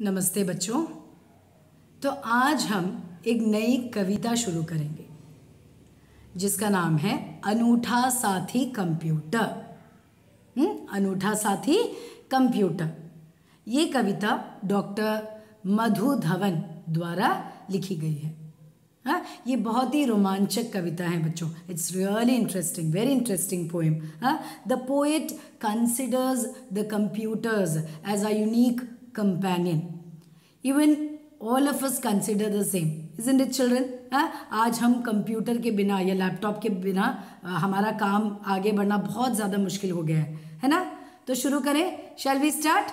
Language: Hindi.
नमस्ते बच्चों। तो आज हम एक नई कविता शुरू करेंगे जिसका नाम है अनूठा साथी कंप्यूटर। हम्म, अनूठा साथी कंप्यूटर। ये कविता डॉक्टर मधु धवन द्वारा लिखी गई है। हाँ ये बहुत ही रोमांचक कविता है बच्चों। It's really interesting very interesting poem हाँ the poet considers the computers as a unique companion. Even all of us consider the same. Isn't it, children? हाँ आज हम कंप्यूटर के बिना या लैपटॉप के बिना हमारा काम आगे बढ़ना बहुत ज़्यादा मुश्किल हो गया है है ना तो शुरू करें शैल वी स्टार्ट